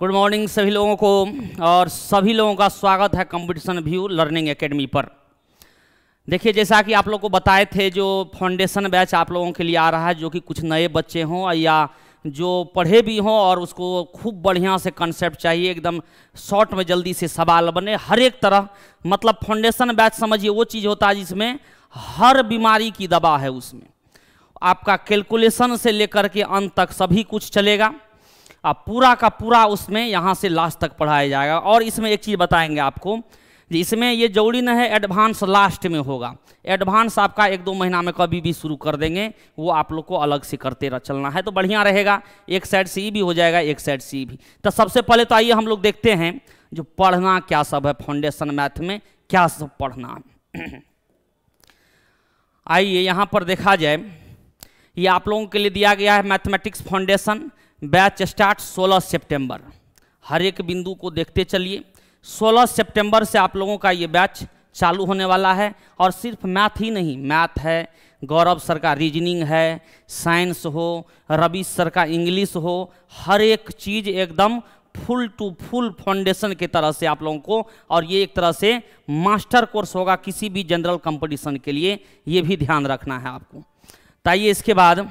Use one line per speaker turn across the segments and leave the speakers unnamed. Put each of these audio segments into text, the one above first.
Good morning सभी लोगों को, और सभी लोगों का स्वागत है कंपटीशन व्यू लर्निंग एकेडमी पर। देखिए, जैसा कि आप लोग को बताए थे, जो फाउंडेशन बैच आप लोगों के लिए आ रहा है, जो कि कुछ नए बच्चे हों, या जो पढ़े भी हों, और उसको खूब बढ़िया से कंसेप्ट चाहिए, एकदम शॉर्ट में जल्दी से सवाल बने, हर एक तरह। मतलब फाउंडेशन बैच समझिए, वो चीज़ होता है जिसमें हर बीमारी की दवा है उसमें। आपका कैलकुलेशन से लेकर के अंत तक सभी कुछ चलेगा। अब पूरा का पूरा उसमें यहाँ से लास्ट तक पढ़ाया जाएगा। और इसमें एक चीज़ बताएँगे आपको इसमें ये ज़रूरी नहीं है एडवांस लास्ट में होगा। एडवांस आपका एक दो महीना में कभी भी शुरू कर देंगे, वो आप लोग को अलग से करते चलना है तो बढ़िया रहेगा। एक साइड से ई भी हो जाएगा, एक साइड से ई भी। तो सबसे पहले तो आइए हम लोग देखते हैं जो पढ़ना क्या सब है फाउंडेशन मैथ में क्या सब पढ़ना। आइए यहाँ पर देखा जाए, ये आप लोगों के लिए दिया गया है मैथमेटिक्स फाउंडेशन बैच स्टार्ट 16 सितंबर। हर एक बिंदु को देखते चलिए। 16 सितंबर से आप लोगों का ये बैच चालू होने वाला है और सिर्फ़ मैथ ही नहीं, मैथ है, गौरव सर का रीजनिंग है, साइंस हो, रवि सर का इंग्लिश हो, हर एक चीज़ एकदम फुल टू फुल फाउंडेशन के तरह से आप लोगों को और ये एक तरह से मास्टर कोर्स होगा किसी भी जनरल कंपटीशन के लिए, ये भी ध्यान रखना है आपको। ताइए इसके बाद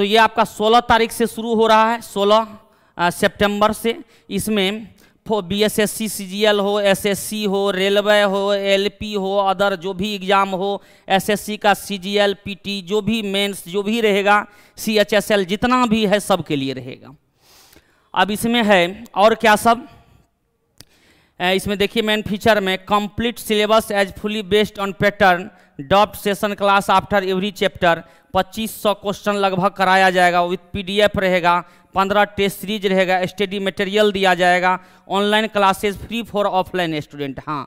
तो ये आपका 16 तारीख से शुरू हो रहा है 16 सितंबर से। इसमें B S S C C G L हो एस एस सी हो, रेलवे हो एल पी हो, अदर जो भी एग्ज़ाम हो एस एस सी का C G L P T जो भी मेंस, जो भी रहेगा सी एच एस एल जितना भी है सब के लिए रहेगा। अब इसमें है और क्या सब? इसमें देखिए मेन फीचर में complete syllabus as fully based on pattern डॉप्ट session class after every chapter 2500 question लगभग कराया जाएगा विथ पीडीएफ रहेगा 15 टेस्ट सीरीज़ रहेगा स्टडी मटेरियल दिया जाएगा online classes free for offline student हाँ।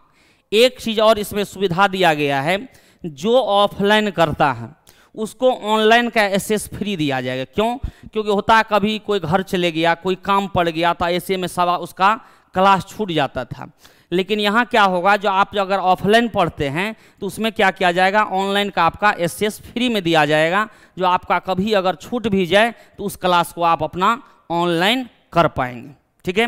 एक चीज़ और इसमें सुविधा दिया गया है, जो ऑफलाइन करता है, उसको ऑनलाइन का एसेस फ्री दिया जाएगा। क्यों? क्योंकि होता है कभी कोई घर चले गया, कोई काम पड़ गया तो ऐसे में सवा उसका क्लास छूट जाता था। लेकिन यहाँ क्या होगा जो आप जो अगर ऑफलाइन पढ़ते हैं तो उसमें क्या किया जाएगा ऑनलाइन का आपका एस फ्री में दिया जाएगा। जो आपका कभी अगर छूट भी जाए तो उस क्लास को आप अपना ऑनलाइन कर पाएँगे। ठीक है?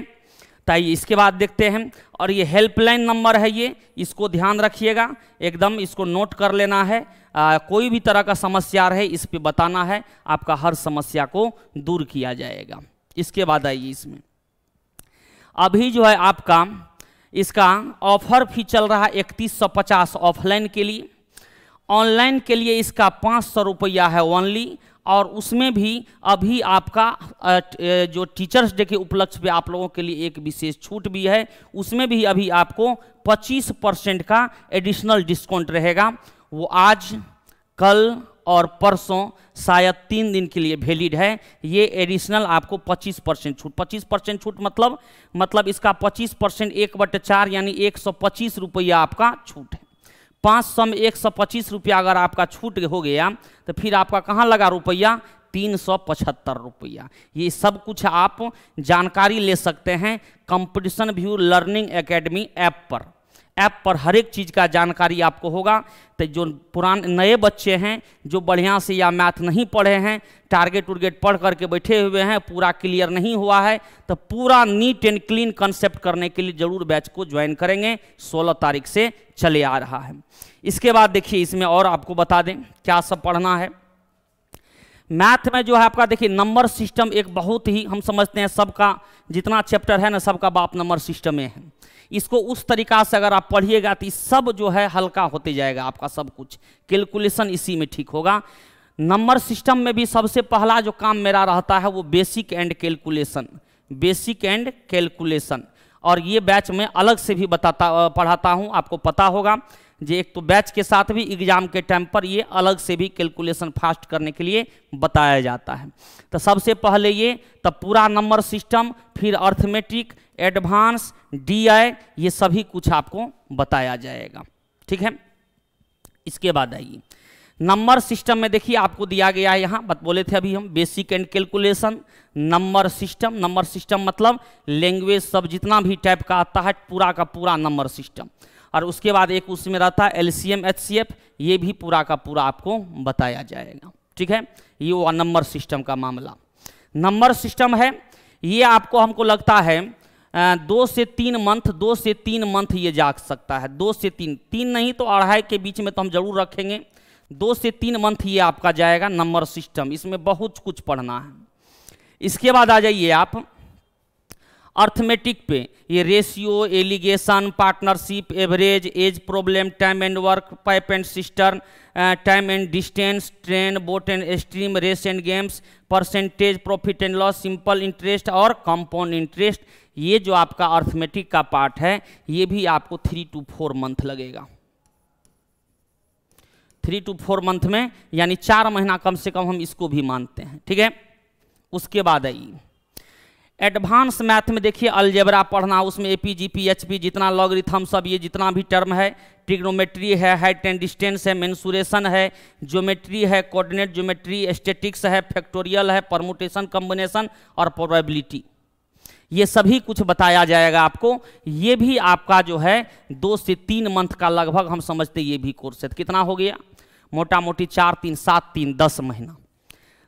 ताइए इसके बाद देखते हैं। और ये हेल्पलाइन नंबर है ये इसको ध्यान रखिएगा। एकदम इसको नोट कर लेना है। आ, कोई भी तरह का समस्या रहे इस पर बताना है। आपका हर समस्या को दूर किया जाएगा। इसके बाद आइए इसमें। अभी जो है आपका, इसका ऑफ़र फ़ी चल रहा है इकतीस सौ पचास ऑफलाइन के लिए। ऑनलाइन के लिए इसका पाँच सौ रुपया है ओनली और उसमें भी अभी आपका जो टीचर्स डे के उपलक्ष्य पे आप लोगों के लिए एक विशेष छूट भी है, उसमें भी अभी आपको 25 परसेंट का एडिशनल डिस्काउंट रहेगा। वो आज, कल और परसों शायद तीन दिन के लिए वैलिड है। ये एडिशनल आपको 25 परसेंट छूट। 25 परसेंट छूट मतलब मतलब इसका 25 परसेंट एक बटे चार यानी एक सौ पच्चीस रुपया आपका छूट है। पाँच सौ में एक सौ पच्चीस रुपया अगर आपका छूट हो गया तो फिर आपका कहाँ लगा रुपया? तीन सौ पचहत्तर रुपया। ये सब कुछ आप जानकारी ले सकते हैं Competition View Learning Academy app पर। ऐप पर हर एक चीज़ का जानकारी आपको होगा। तो जो पुरान नए बच्चे हैं, जो बढ़िया से या मैथ नहीं पढ़े हैं, टारगेट उर्गेट पढ़ करके बैठे हुए हैं, पूरा क्लियर नहीं हुआ है तो पूरा नीट एंड क्लीन कंसेप्ट करने के लिए ज़रूर बैच को ज्वाइन करेंगे। 16 तारीख से चले आ रहा है। इसके बाद देखिए, इसमें और आपको बता दें क्या सब पढ़ना है। मैथ में जो है आपका, देखिए, नंबर सिस्टम एक बहुत ही, हम समझते हैं सबका, जितना चैप्टर है ना, सबका बाप नंबर सिस्टम में है। इसको उस तरीका से अगर आप पढ़िएगा तो सब जो है हल्का होते जाएगा आपका सब कुछ। कैलकुलेशन इसी में ठीक होगा। नंबर सिस्टम में भी सबसे पहला जो काम मेरा रहता है वो basic and calculation basic and calculation और ये बैच में अलग से भी बताता पढ़ाता हूँ, आपको पता होगा जे एक तो बैच के साथ भी एग्ज़ाम के टाइम पर ये अलग से भी कैलकुलेशन फास्ट करने के लिए बताया जाता है। तो सबसे पहले ये, तब पूरा नंबर सिस्टम फिर अर्थमेटिक एडवांस डीआई ये सभी कुछ आपको बताया जाएगा। ठीक है? इसके बाद आइए। नंबर सिस्टम में देखिए, आपको दिया गया है यहाँ। बत बोले थे अभी हम, basic and calculation, number system. Number system मतलब लैंग्वेज सब जितना भी टाइप का आता है, पूरा का पूरा नंबर सिस्टम। और उसके बाद एक उसमें रहता है L C M H C F ये भी पूरा का पूरा आपको बताया जाएगा। ठीक है? ये वो नंबर सिस्टम का मामला। नंबर सिस्टम है, ये आपको हमको लगता है दो से तीन मंथ, दो से तीन मंथ ये जाग सकता है। दो से तीन। तीन नहीं तो अढ़ाई के बीच में तो हम ज़रूर रखेंगे। दो से तीन मंथ ये आपका जाएगा नंबर सिस्टम। इसमें बहुत कुछ पढ़ना है। इसके बाद आ जाइए आप। अर्थमेटिक पे। ये ratio alligation partnership average age problem time and work pipe and cistern time and distance train boat and stream race and games percentage profit and loss simple interest और कंपाउंड इंटरेस्ट ये जो आपका arithmetic का part है, ये भी आपको three to four month लगेगा। थ्री टू फोर मंथ में, यानी चार महीना कम से कम हम इसको भी मानते हैं, ठीक है? उसके बाद आई एडवांस मैथ में देखिए अलजेबरा पढ़ना, उसमें A P G P H P जितना लॉगरिथम सब ये जितना भी टर्म है ट्रिग्नोमेट्री है हाइट एंड डिस्टेंस है मेंसुरेशन है ज्योमेट्री है कोऑर्डिनेट ज्योमेट्री स्टेटिक्स है फैक्टोरियल है परमुटेशन कॉम्बिनेशन और प्रोबेबिलिटी ये सभी कुछ बताया जाएगा आपको। ये भी आपका जो है, दो से तीन मंथ का लगभग हम समझते ये भी कोर्स है। कितना हो गया? मोटा मोटी चार तीन, सात तीन, दस महीना।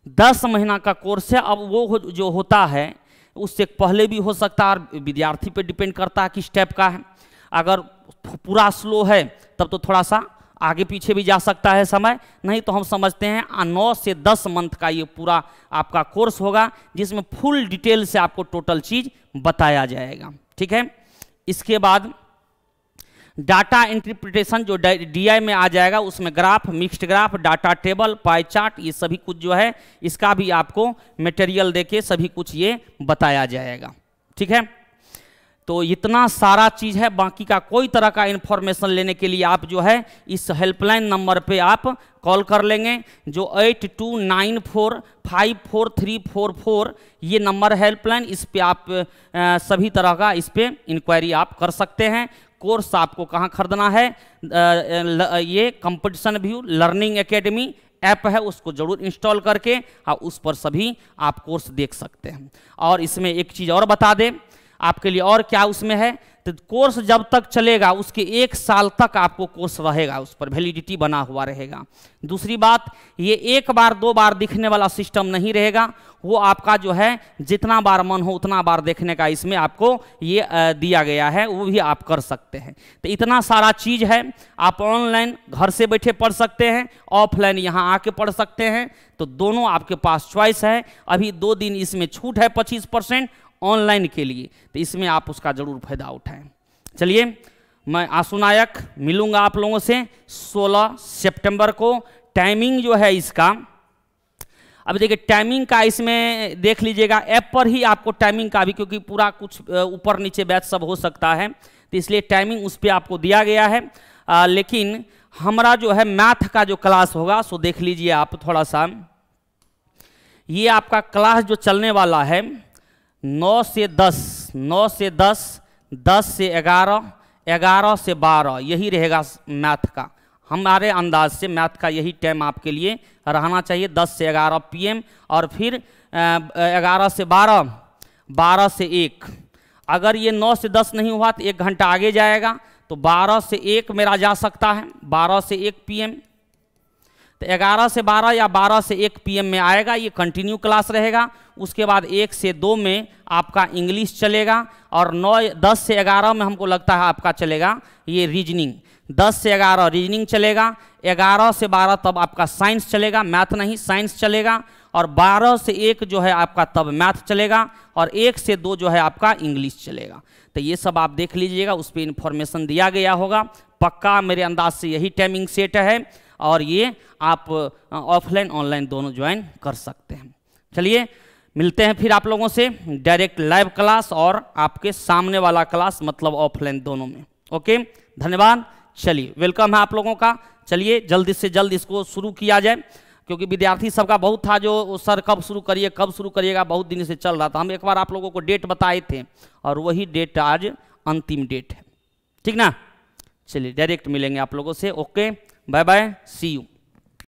दस महीना का कोर्स है। अब वो जो होता है, उससे पहले भी हो सकता है विद्यार्थी पे डिपेंड करता है किस टाइप का है। अगर पूरा स्लो है, तब तो थोड़ा सा आगे पीछे भी जा सकता है समय। नहीं तो हम समझते हैं नौ से दस मंथ का ये पूरा आपका कोर्स होगा, जिसमें फुल डिटेल से आपको टोटल चीज़ बताया जाएगा। ठीक है? इसके बाद डाटा इंटरप्रिटेशन जो डीआई में आ जाएगा, उसमें graph, mixed graph, data table, pie chart, ये सभी कुछ जो है, इसका भी आपको मटेरियल देके सभी कुछ ये बताया जाएगा। ठीक है? तो इतना सारा चीज़ है बाकी का कोई तरह का इन्फॉर्मेशन लेने के लिए आप जो है इस हेल्पलाइन नंबर पे आप कॉल कर लेंगे जो eight two nine four five four three four four ये नंबर हेल्पलाइन इस पे आप आ, सभी तरह का इस पे इंक्वायरी आप कर सकते हैं। कोर्स आपको कहाँ खरीदना है आ, ये Competition View Learning Academy app है उसको ज़रूर इंस्टॉल करके और उस पर सभी आप कोर्स देख सकते हैं। और इसमें एक चीज़ और बता दें आपके लिए और क्या उसमें है? तो कोर्स जब तक चलेगा, उसके एक साल तक आपको कोर्स रहेगा, उस पर वैलिडिटी बना हुआ रहेगा। दूसरी बात, ये एक बार, दो बार दिखने वाला सिस्टम नहीं रहेगा। वो आपका जो है, जितना बार मन हो उतना बार देखने का इसमें आपको ये दिया गया है, वो भी आप कर सकते हैं। तो इतना सारा चीज़ है, आप ऑनलाइन घर से बैठे पढ़ सकते हैं ऑफलाइन यहाँ आके पढ़ सकते हैं। तो दोनों आपके पास चॉइस है। अभी दो दिन इसमें छूट है पच्चीस परसेंट ऑनलाइन के लिए तो इसमें आप उसका ज़रूर फ़ायदा उठाएँ। चलिए मैं आँसू नायक मिलूँगा आप लोगों से 16 सितंबर को। टाइमिंग जो है इसका अब देखिए टाइमिंग का इसमें देख लीजिएगा ऐप पर ही आपको टाइमिंग का भी क्योंकि पूरा कुछ ऊपर नीचे बैच सब हो सकता है तो इसलिए टाइमिंग उस पर आपको दिया गया है। आ, लेकिन हमारा जो है मैथ का जो क्लास होगा सो देख लीजिए आप थोड़ा सा। ये आपका क्लास जो चलने वाला है नौ से दस, नौ से दस दस से ग्यारह ग्यारह से बारह, यही रहेगा मैथ का। हमारे अंदाज से मैथ का यही टाइम आपके लिए रहना चाहिए, दस से ग्यारह पीएम और फिर ग्यारह से बारह बारह से एक। अगर ये नौ से दस नहीं हुआ तो एक घंटा आगे जाएगा तो बारह से एक मेरा जा सकता है, बारह से एक पीएम तो ग्यारह से बारह या बारह से एक पीएम में आएगा, ये कंटिन्यू क्लास रहेगा। उसके बाद एक से दो में आपका इंग्लिश चलेगा और नौ, दस से ग्यारह में हमको लगता है आपका चलेगा ये रीजनिंग दस से ग्यारह रीजनिंग चलेगा, ग्यारह से बारह तब आपका साइंस चलेगा मैथ नहीं साइंस चलेगा और बारह से एक जो है आपका तब मैथ चलेगा और एक से दो जो है आपका इंग्लिश चलेगा। तो ये सब आप देख लीजिएगा, उस पर इंफॉर्मेशन दिया गया होगा। पक्का मेरे अंदाज से यही टाइमिंग सेट है। और ये आप ऑफलाइन ऑनलाइन दोनों ज्वाइन कर सकते हैं। चलिए, मिलते हैं फिर आप लोगों से डायरेक्ट लाइव क्लास और आपके सामने वाला क्लास मतलब ऑफलाइन दोनों में। ओके धन्यवाद। चलिए वेलकम है आप लोगों का। चलिए, जल्दी से जल्द इसको शुरू किया जाए, क्योंकि विद्यार्थी सबका बहुत था जो सर कब शुरू करिए, कब शुरू करिएगा, बहुत दिन से चल रहा था। हम एक बार आप लोगों को डेट बताए थे और वही डेट आज अंतिम डेट है। ठीक ना? चलिए डायरेक्ट मिलेंगे आप लोगों से। Okay bye bye see you